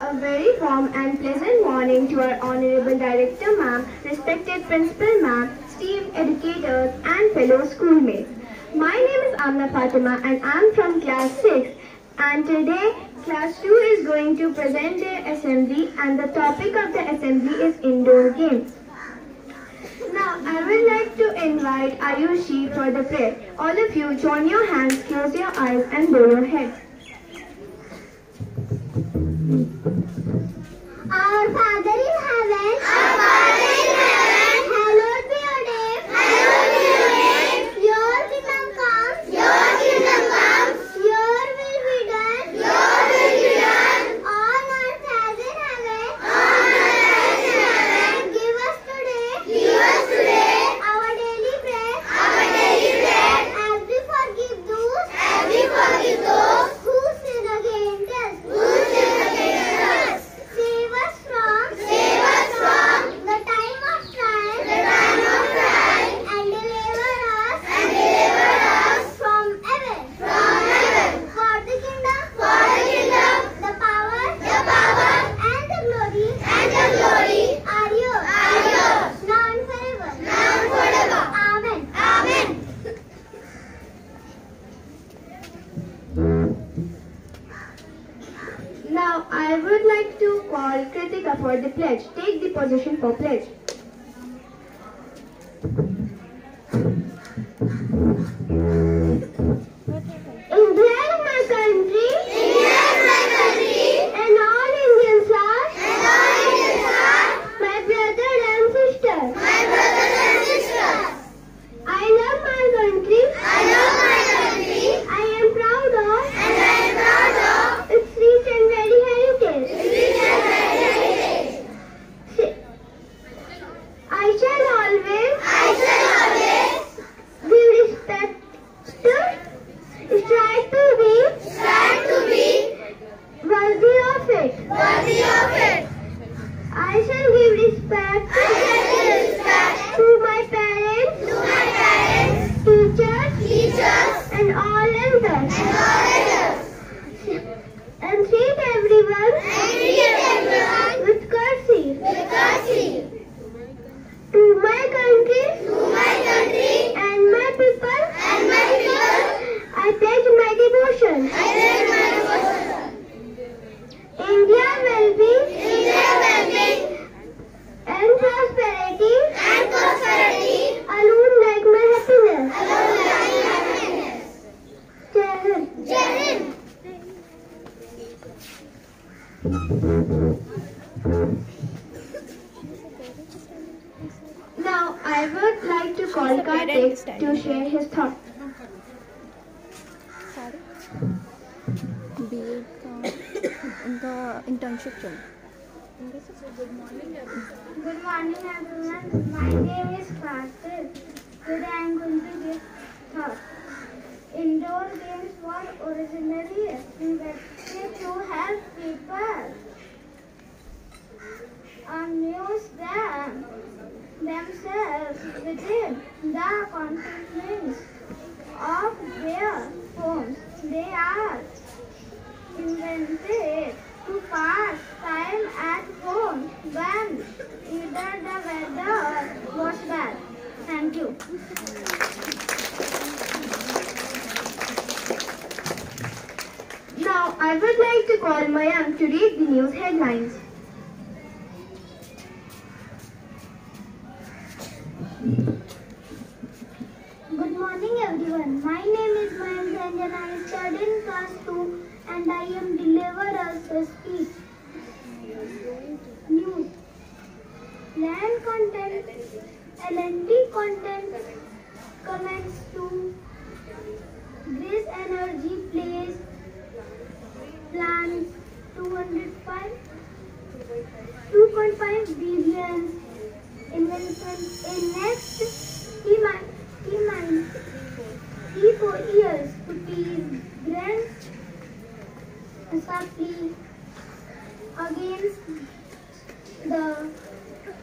A very warm and pleasant morning to our Honorable Director Ma'am, respected Principal Ma'am, esteemed educators and fellow schoolmates. My name is Amna Fatima and I am from class 6 and today class 2 is going to present their assembly and the topic of the assembly is indoor games. Now I would like to invite Ayushi for the prayer. All of you join your hands, close your eyes and bow your heads. Our Father in heaven. Call Kritika for the pledge. Take the position for pledge. India is my country. India is my country. And all Indians are And all Indians are my brother and sister. my brothers and sisters. I love my country. I love my country. I am proud of And I am proud of its rich and very heritage. its and heritage. I shall always I shall always give respect to, strive to be strive to be worthy of it. worthy of it. I shall give respect I shall give respect to my parents, to my parents, teachers, teachers, and all elders, and all others. and treat everyone And treat everyone with courtesy. with courtesy. To my country To my country and my people, and my people, I pledge my devotion. I pledge my devotion. India will be India well-being and prosperity and prosperity alone like my happiness. alone like my happiness. Jai Hind. Jai Hind. Now I would like to call Kartik to share his thoughts. In the internship. Good morning, everyone. My name is Kartik. Today I am going to give talk. Indoor games were originally invented to help people themselves within the confines of their homes. They are invented to pass time at home when either the weather was bad. Thank you. Now I would like to call Mayank to read the news headlines. Good morning everyone. My name is Mayank Ranjan. I study in class 2 and I am delivered as a speech. News. Land content, LNT content, comments to Grace Energy Place, plans 205, 2.5 billion investment in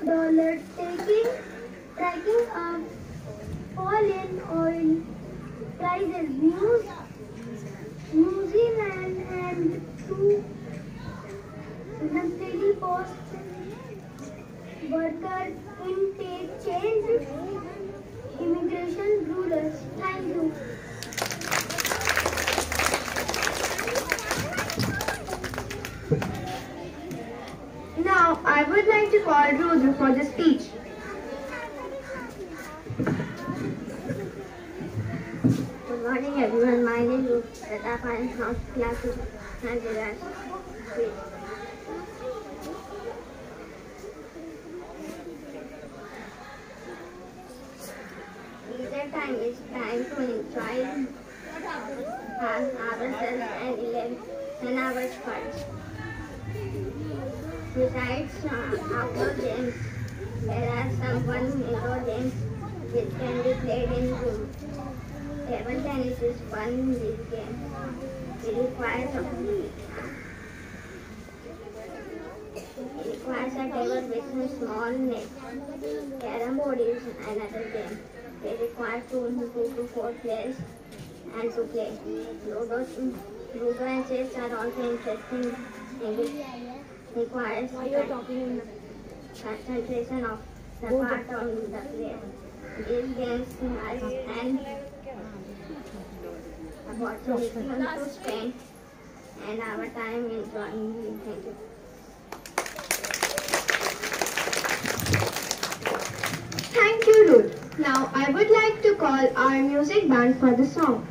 dollar taking tracking of fall in oil prices news New Zealand and two Luxury post worker intake change immigration rules. Thank you. Like to call Rudra for the speech. Good morning everyone. My name is. I am from class 2 Nigeria. Leisure time is time to enjoy ourselves and in our first. Besides uh, outdoor games, there are some fun indoor games which can be played in room. Table tennis is fun this game. It requires a it requires a table with a small net. Carrom board is another game. They require two, two to four players and to play. Ludo, Ludo and chess are also interesting. It requires concentration of the part on the player. These games are and opportunity to spend and our time enjoying. Thank you. Thank you, Ruth. Now, I would like to call our music band for the song.